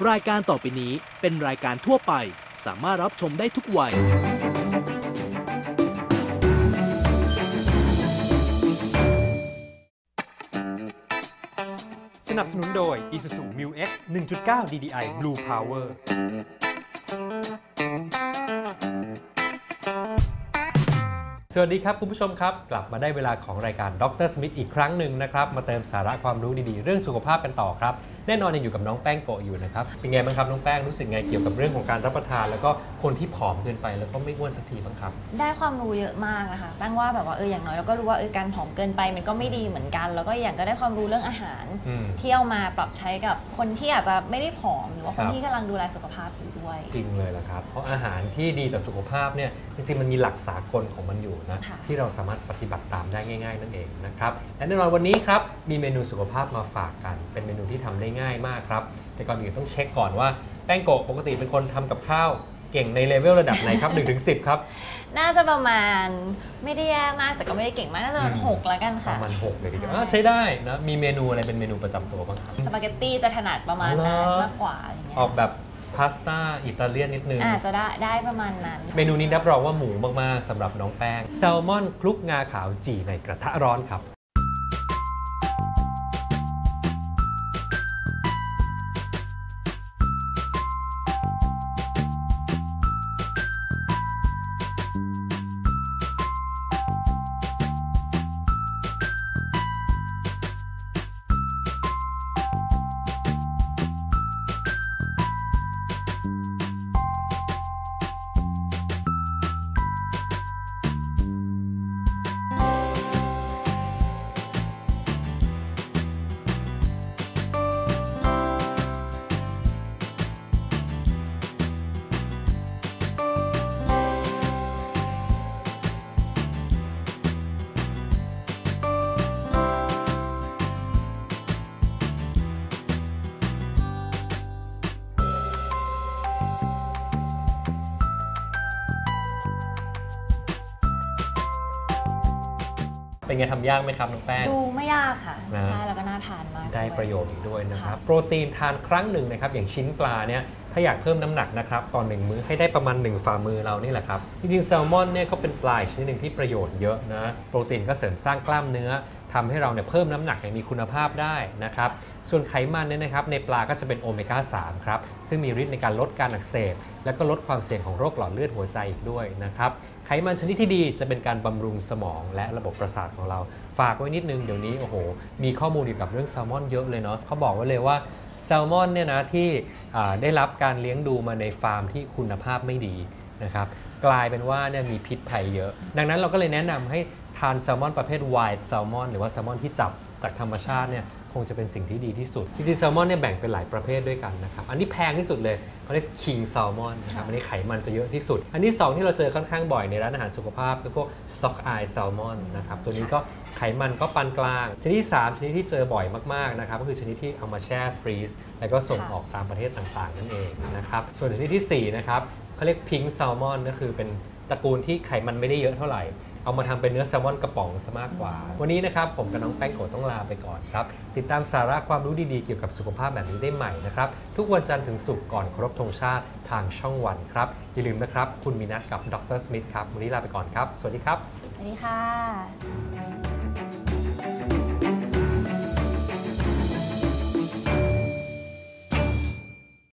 รายการต่อไปนี้เป็นรายการทั่วไป สามารถรับชมได้ทุกวัย สนับสนุนโดย Isuzu Mu X 1.9 DDI Blue Power สวัสดีครับ คุณผู้ชมครับ กลับมาได้เวลาของรายการดรสมิธอีกครั้งหนึ่งนะครับ มาเติมสาระความรู้ดีๆ เรื่องสุขภาพกันต่อครับ แน่นอนยังอยู่กับน้องแป้งโกะอยู่นะครับ เป็นไงบ้างครับ น้องแป้งรู้สึกไงเกี่ยวกับเรื่องของการรับประทาน แล้วก็คนที่ผอมเกินไปแล้วก็ไม่อ้วนสักทีบ้างครับ ได้ความรู้เยอะมากนะคะแป้งว่าแบบว่าเอออย่างน้อยเราก็รู้ว่าเออการผอมเกินไปมันก็ไม่ดีเหมือนกัน แล้วก็อย่างก็ได้ความรู้เรื่องอาหาร อืม ที่เอามาปรับใช้กับคนที่อาจจะไม่ได้ผอมหรือว่าคครันบที่กำลังดูแลสุขภาพอยู่ด้วย จริงเลยละครับ เพราะอาหารที่ดีต่อสุขภาพเนี่ยจริงๆมันมีหลักสากลของมันอยู่นะค่ะที่เราสามารถปฏิบัติตามได้ง่าย ๆ นั่นเองนะครับและแน่นอนวันนี้ครับมีเมนูสุขภาพมาฝากกัน เป็นเมนูที่ทำได้ง่ายมากครับแต่ก่อนอื่นต้องเช็คก่อนว่าแป้งโกะปกติเป็นคนทำกับข้าวเก่งในเลเวลระดับไหนครับ1-10ถึง10ครับ น่าจะประมาณไม่ได้แย่มากแต่ก็ไม่ได้เก่งมากน่าจะประมาณอืมหกแล้วกันปค่ะระมประมาณ6เลยทีเดียวใช่อะใช้ได้นะมีเมนูอะไรเป็นเมนูประจำตัวบ้างครับสปาเกตตี้จะถนัดประมาณนั้นเหรอมากกว่าอย่างเงี้ยออกแบบ พาสต้าอิตาเลียนนิดนึงอาจจะได้ได้ประมาณนั้น เมนูนี้รับรองว่าหมูมากๆสำหรับน้องแป้ง แซลมอนคลุกงาขาวจี่ในกระทะร้อนครับ เป็นไงทำยากไหมครับน้องแป้ง ดูไม่ยากค่ะ นะ ใช่แล้วก็น่าทานมากได้วยประโยชน์อีกด้วยนะครับ ค่ะ โปรตีนทานครั้งหนึ่งนะครับ อย่างชิ้นปลาเนี่ย ถ้าอยากเพิ่มน้ำหนักนะครับตอนหนึ่งมื้อให้ได้ประมาณ 1 ฝ่ามือเรานี่แหละครับ จริงๆแซลมอนเนี่ยก็เป็นปลาชนิดหนึ่งที่ประโยชน์เยอะนะ โปรตีนก็เสริมสร้างกล้ามเนื้อทำให้เราเนี่ยเพิ่มน้ำหนักอย่างมีคุณภาพได้นะครับ ส่วนไขมันเนี่ยนะครับในปลาก็จะเป็นโอเมก้า3ครับ ซึ่งมีฤทธิ์ในการลดการอักเสบ และก็ลดความเสี่ยงของโรคหลอดเลือดหัวใจอีกด้วยนะครับ ไขมันชนิดที่ดีจะเป็นการบำรุงสมอง และระบบประสาทของเรา ฝากไว้นิดนึงเดี๋ยวนี้โอ้โห มีข้อมูลเกี่ยวกับเรื่องแซลมอนเยอะเลยเนาะเขาบอกไว้เลยว่า ซลมอนเนี่ยนะที่ได้รับการเลี้ยงดูมาในฟาร์มที่คุณภาพไม่ดีนะครับกลายเป็นว่าเนี่ยมีพิษภัยเยอะ ดังนั้นเราก็เลยแนะนำให้ทานแซลมอนประเภท wild แซลมอนหรือว่าแซลมอนที่จับจากธรรมชาติเนี่ย คงจะเป็นสิ่งที่ดีที่สุดจริงๆแซลมอนเนี่ยแบ่งเป็นหลายประเภทด้วยกันนะครับ อันนี้แพงที่สุดเลยเขาเรียก king salmon นะครับ อันนี้ไขมันจะเยอะที่สุด อันที่ 2 ที่เราเจอค่อนข้างบ่อยในร้านอาหารสุขภาพคือพวก sock eye salmon นะครับ ตัวนี้ก็ไขมันก็ปานกลาง ชนิดที่ 3 ชนิดที่เจอบ่อยมากๆนะครับก็คือชนิดที่เอามาแช่ฟรีซแล้วก็ส่งออกตามประเทศต่างๆนั่นเองนะครับส่วนชนิดที่สี่นะครับเขาเรียก pink salmon ก็คือเป็นตระกูลที่ไขมันไม่ได้เยอะเท่าไหร่ เอามาทำเป็นเนื้อแซลมอนกระป๋องซะมากกว่า วันนี้นะครับผมกับน้องแป้งโกต้องลาไปก่อนครับ ติดตามสาระความรู้ดีๆเกี่ยวกับสุขภาพแบบนี้ได้ใหม่นะครับ ทุกวันจันทร์ถึงศุกร์ก่อนครบธงชาติทางช่องวันครับ อย่าลืมนะครับ คุณมีนัดกับดรสมิธครับ วันนี้ลาไปก่อนครับ สวัสดีครับ สวัสดีค่ะ